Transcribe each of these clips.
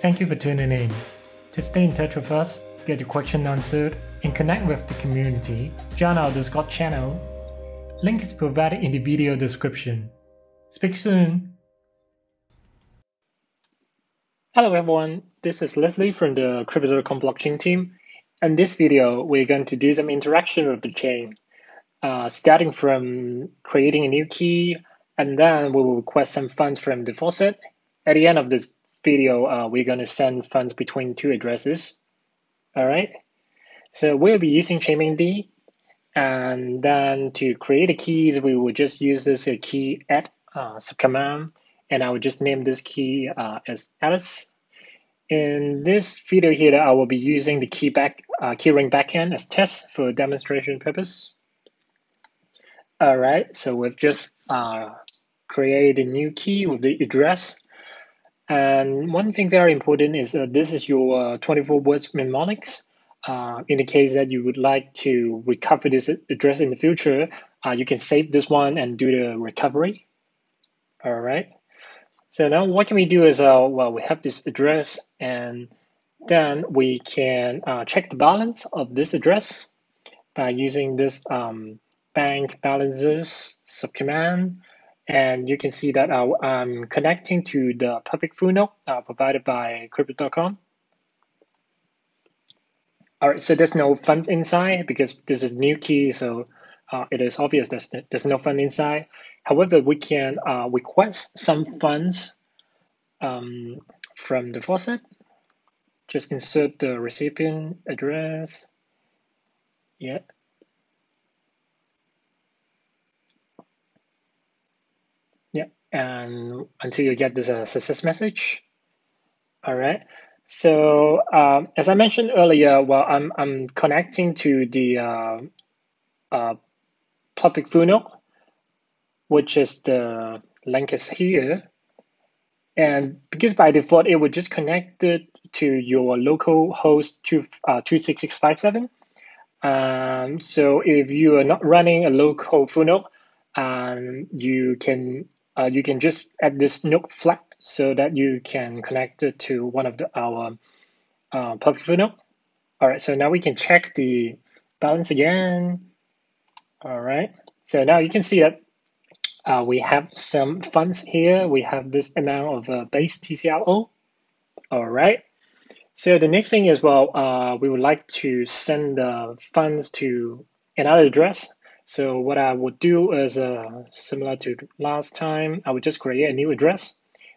Thank you for tuning in. To stay in touch with us, get your question answered, and connect with the community, join our Discord channel. Link is provided in the video description. Speak soon. Hello everyone, this is Leslie from the Crypto.com blockchain team. In this video, we're going to do some interaction with the chain, uh, starting from creating a new key, and then we will request some funds from the faucet. At the end of this video, uh, we're going to send funds between two addresses. All right. So we'll be using Chainlink and then to create the keys, we will just use this uh, key add uh, subcommand, and I will just name this key uh, as Alice. In this video here, I will be using the key back uh, keyring backend as test for demonstration purpose. All right, so we've just uh, created a new key with the address. And one thing very important is uh, this is your uh, 24 words mnemonics. Uh, in the case that you would like to recover this address in the future, uh, you can save this one and do the recovery. All right. So now what can we do is, uh, well, we have this address and then we can uh, check the balance of this address by using this um, bank balances subcommand. And you can see that uh, I'm connecting to the public node uh, provided by Crypto.com. All right, so there's no funds inside because this is new key, so uh, it is obvious there's, there's no fund inside. However, we can uh, request some funds um, from the faucet. Just insert the recipient address. Yeah. Yeah, and until you get this uh, success message. All right. So um, as I mentioned earlier, well, I'm, I'm connecting to the uh, uh, public node, which is the link is here. And because by default, it would just connect it to your local host to uh, 26657. Um, so if you are not running a local funnel, um, you can uh, you can just add this node flag so that you can connect it to one of the, our uh, public full node. All right, so now we can check the balance again. All right, so now you can see that uh, we have some funds here. We have this amount of uh, base TCRO. All right. So the next thing is, well, uh, we would like to send the funds to another address. So what I would do is uh, similar to last time, I would just create a new address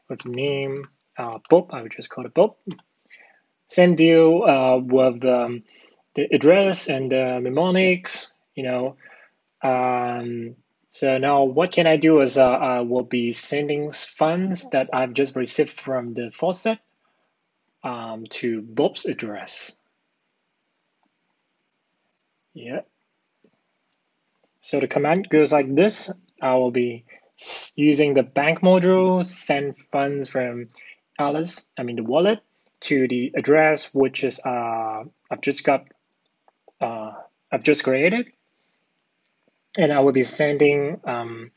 with name uh, Bob. I would just call it Bob. Same deal uh, with um, the address and the mnemonics, you know. Um, so now what can I do is uh, I will be sending funds that I've just received from the faucet um, to Bob's address. Yeah. So the command goes like this. I will be using the bank module, send funds from Alice, I mean the wallet, to the address which is uh, I've just got, uh, I've just created. And I will be sending um,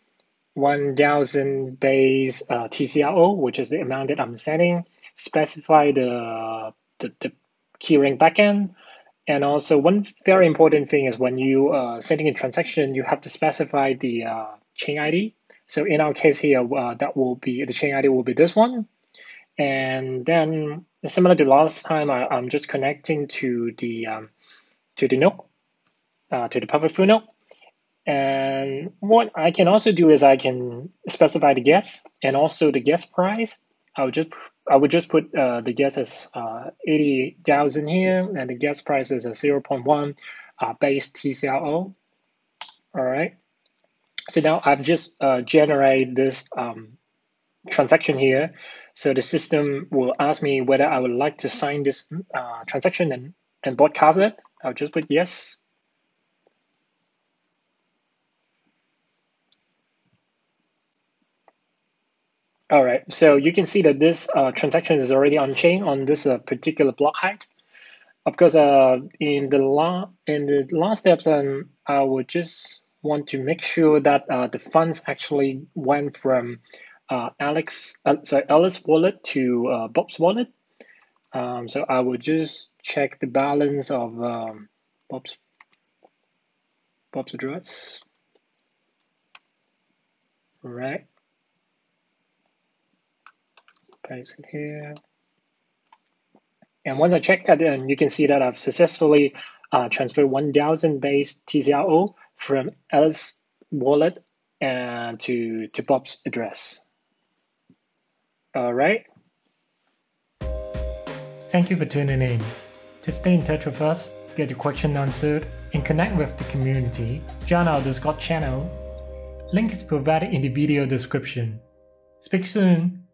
1000 base uh, TCRO, which is the amount that I'm sending, specify the, the, the keyring backend. And also one very important thing is when you uh, sending a transaction, you have to specify the uh, chain ID. So in our case here, uh, that will be, the chain ID will be this one. And then similar to last time, I, am just connecting to the, um, to the node, uh, to the public node. And what I can also do is I can specify the gas and also the gas price. I'll just I would just put uh, the gas as uh, 80,000 here and the gas price is a 0.1 uh, base TCRO. All right. So now I've just uh, generated this um, transaction here. So the system will ask me whether I would like to sign this uh, transaction and, and broadcast it. I'll just put yes. All right, so you can see that this uh, transaction is already on chain on this uh, particular block height. Of course, uh, in the la in the last steps, um, I would just want to make sure that uh, the funds actually went from uh, Alex, uh, sorry, Alice wallet to uh, Bob's wallet. Um, so I will just check the balance of um, Bob's Bob's address. All right. Paste it here. And once I check that in, you can see that I've successfully uh, transferred 1000 base TCRO from Alice wallet and to, to Bob's address. All right. Thank you for tuning in. To stay in touch with us, get your question answered, and connect with the community, join our Discord channel. Link is provided in the video description. Speak soon.